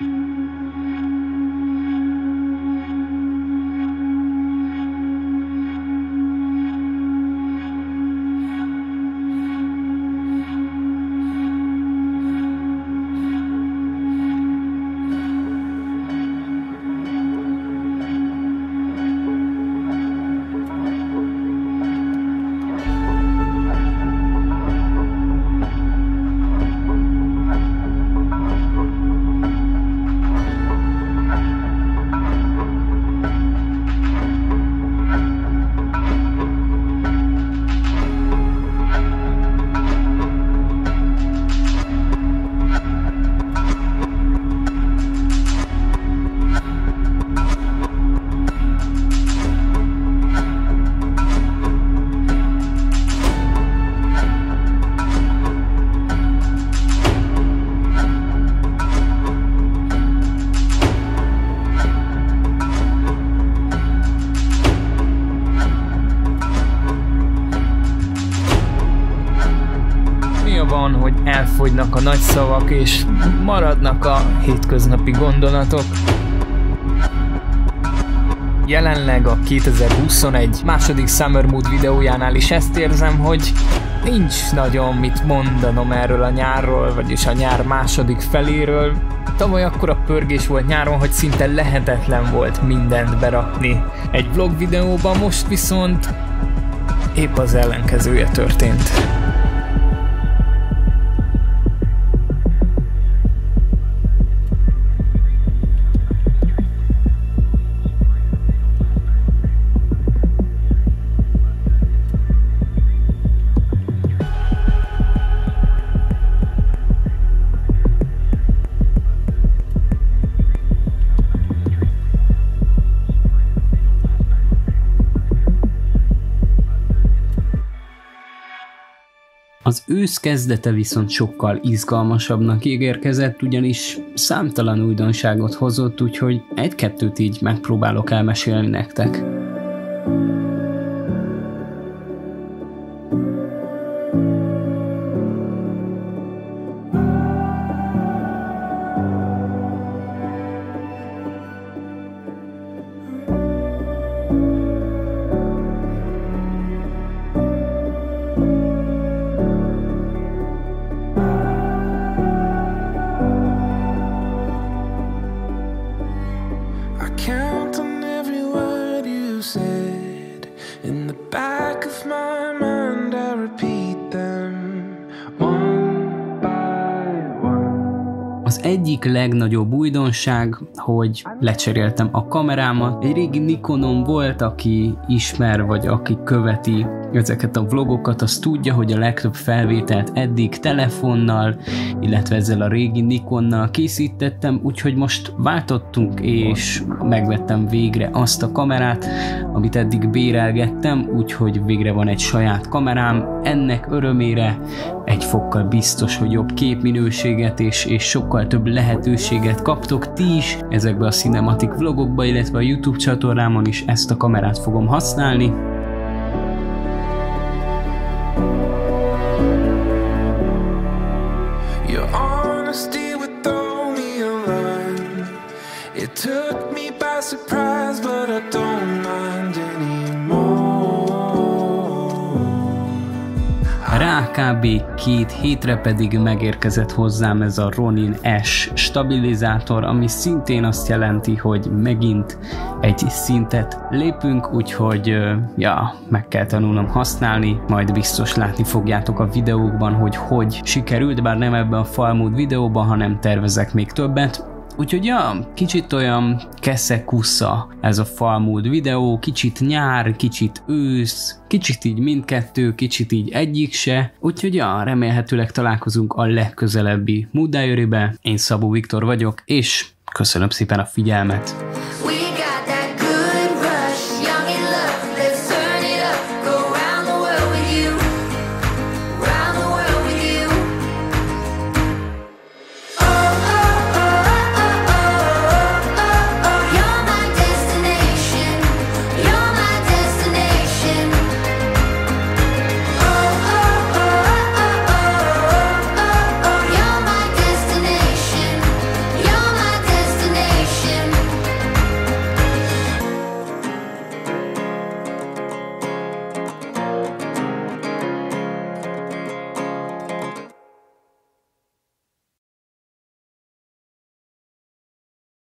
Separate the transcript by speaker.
Speaker 1: うん。Elfogynak a nagy szavak, és maradnak a hétköznapi gondolatok. Jelenleg a 2021 második Summer Mood videójánál is ezt érzem, hogy nincs nagyon mit mondanom erről a nyárról, vagyis a nyár második feléről. Tavaly akkor a pörgés volt nyáron, hogy szinte lehetetlen volt mindent berakni egy vlog videóba, most viszont épp az ellenkezője történt.
Speaker 2: Az ősz kezdete viszont sokkal izgalmasabbnak ígérkezett, ugyanis számtalan újdonságot hozott, úgyhogy egy-kettőt így megpróbálok elmesélni nektek. Egyik legnagyobb újdonság, hogy lecseréltem a kamerámat. Egy régi Nikonom volt, aki ismer, vagy aki követi ezeket a vlogokat, az tudja, hogy a legtöbb felvételt eddig telefonnal, illetve ezzel a régi Nikonnal készítettem, úgyhogy most váltottunk, és megvettem végre azt a kamerát, amit eddig bérelgettem, úgyhogy végre van egy saját kamerám. Ennek örömére egy fokkal biztos, hogy jobb képminőséget és, és sokkal több lehetőséget kaptok ti is ezekbe a cinematic vlogokba, illetve a YouTube csatornámon is ezt a kamerát fogom használni. honesty throw me a line. It took me by surprise. Kb. két hétre pedig megérkezett hozzám ez a Ronin S stabilizátor, ami szintén azt jelenti, hogy megint egy szintet lépünk, úgyhogy ja, meg kell tanulnom használni, majd biztos látni fogjátok a videókban, hogy hogy sikerült, bár nem ebben a falmód videóban, hanem tervezek még többet. Úgyhogy ja, kicsit olyan keszekusza ez a falmúd videó, kicsit nyár, kicsit ősz, kicsit így mindkettő, kicsit így egyik se. Úgyhogy ja, remélhetőleg találkozunk a legközelebbi Diary-be. Én Szabó Viktor vagyok, és köszönöm szépen a figyelmet. We